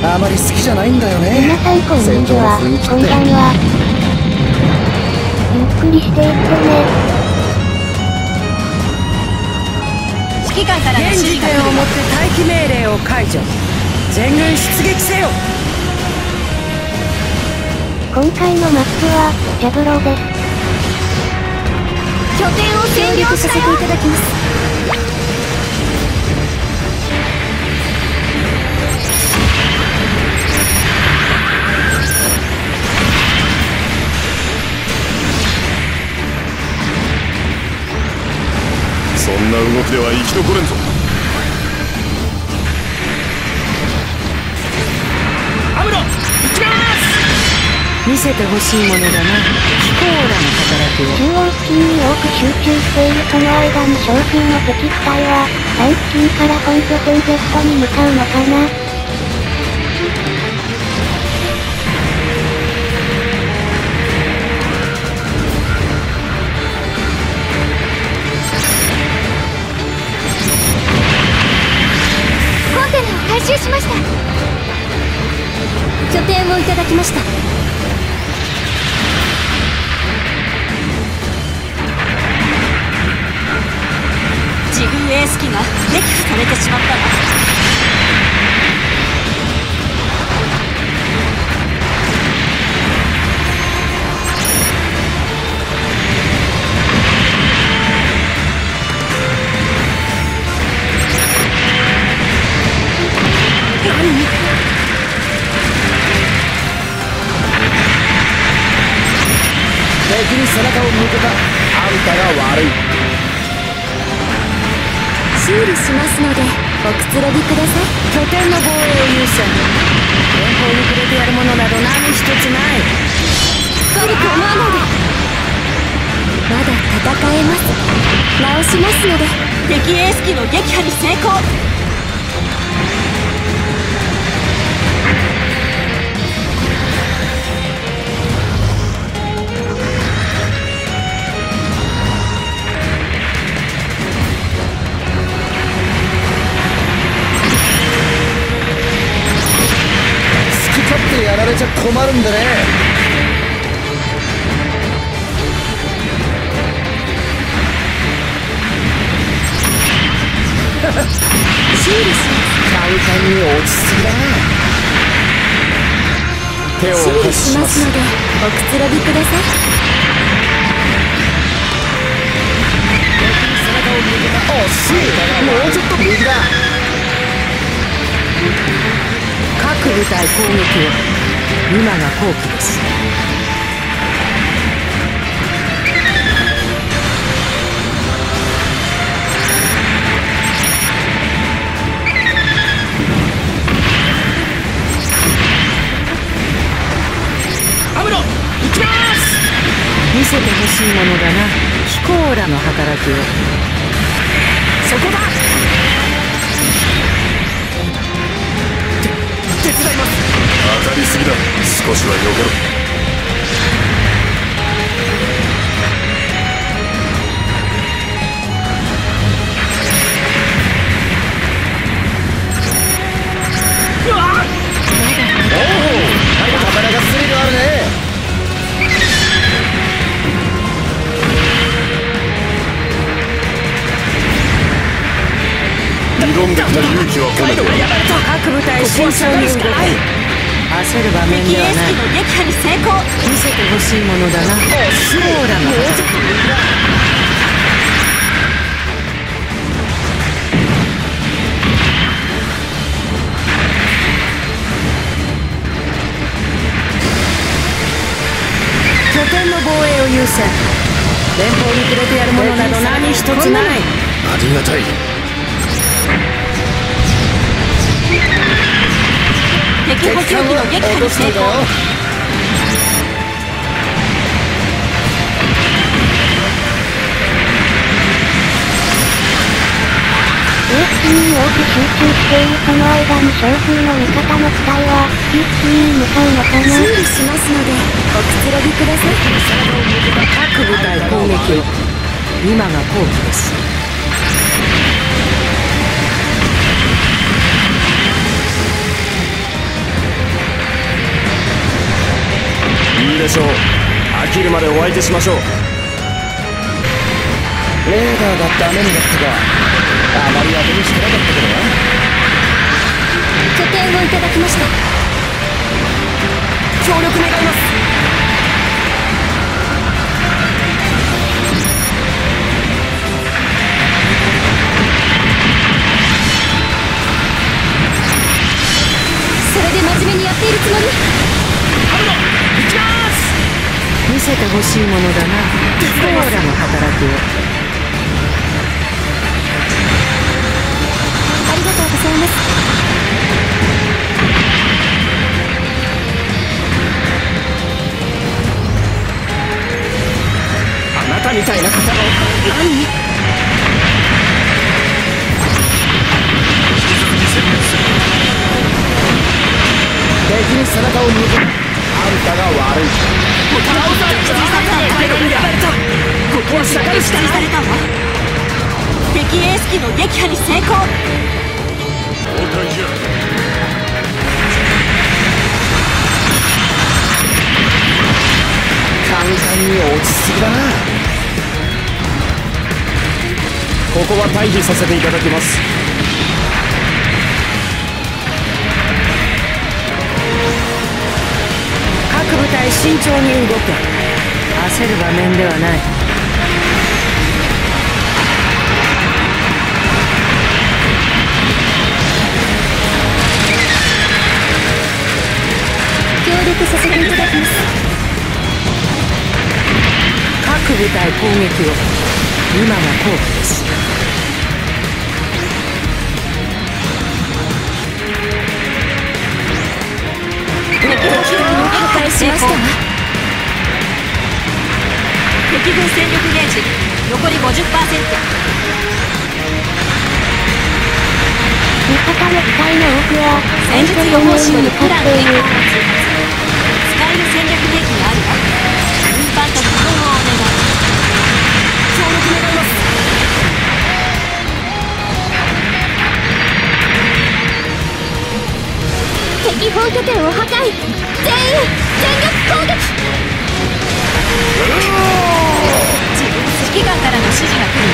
あまり好きじゃないんだよね。皆さんこんにちは、こんばんは。ゆっくりしていってね。指揮官から現時指示が点をもって待機命令を解除全軍出撃せよ今回のマップは、ジャブローです。拠点を占領させていただきます動きでは生き残れんぞ。アムロ行きます！見せてほしいものだな。ヒコーラの働きを中央付近に多く集中しているその間に商品の敵機体は、大付近から本拠点 Z に向かうのかな？きました。自分エース機が撃破されてしまったわけた。あんたが悪い。修理しますのでおくつろぎください。拠点の防衛を優先連邦にくれてやるものなど何一つない。悪く思わないで。まだ戦えます。直しますので。敵エース機の撃破に成功れちゃ困るんでね。修理します簡単に落ちすぎだな手を貸しますすのでおくつろぎください。もうちょっと右だ各部隊攻撃を今が好機です。見せてほしいものだな。ヒコーラの働きを。そこだ少しはよけろ挑んできた勇気は褒めてやる各部隊慎重に動け焦る場面ではないース機の撃破に成功見せてほしいものだな。ヒコーラの働き拠点の防衛を優先。連邦にくれてやるものなど何一つない。ありがたい敵補給機の撃破に成功上付近に多く集中しているその間に少数の味方の機体は、一気に向かうのかな修理しますのでおくつろぎください各部隊攻撃を今が好機ですいいでしょう。飽きるまでお相手しましょう。レーダーがダメになったかあまり当てにしてなかったけどな。拠点をいただきました。協力願います。しいものだな。コーラの働きをこはしっかりされたわ敵エース機の撃破に成功了解じゃ簡単に落ちすぎだなここは退避させていただきます各部隊慎重に動け焦る場面ではない協力させていただきます各部隊攻撃を今が好機です破壊しましたわ敵軍戦力ゲージ残り50%味方の機体の多くは、戦術予報士にプラン変更をに追加使える戦略兵器があるわ運搬と機動をお願い協力願います敵本拠点を破壊。全員全力攻撃。自分指揮官からの指示が来る。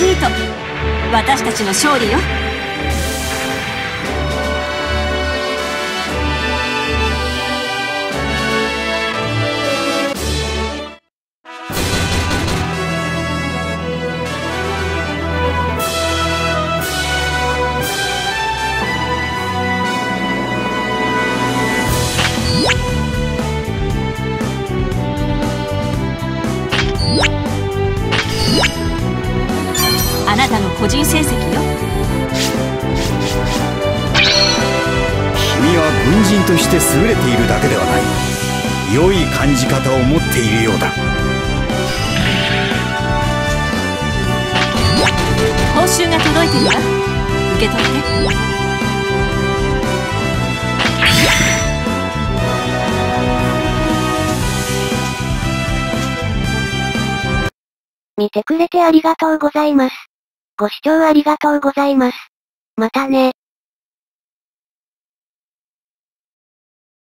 リート。私たちの勝利よ。人として優れているだけではない良い感じ方を持っているようだ報酬が届いてるわ受け取って見てくれてありがとうございます。ご視聴ありがとうございます。またね。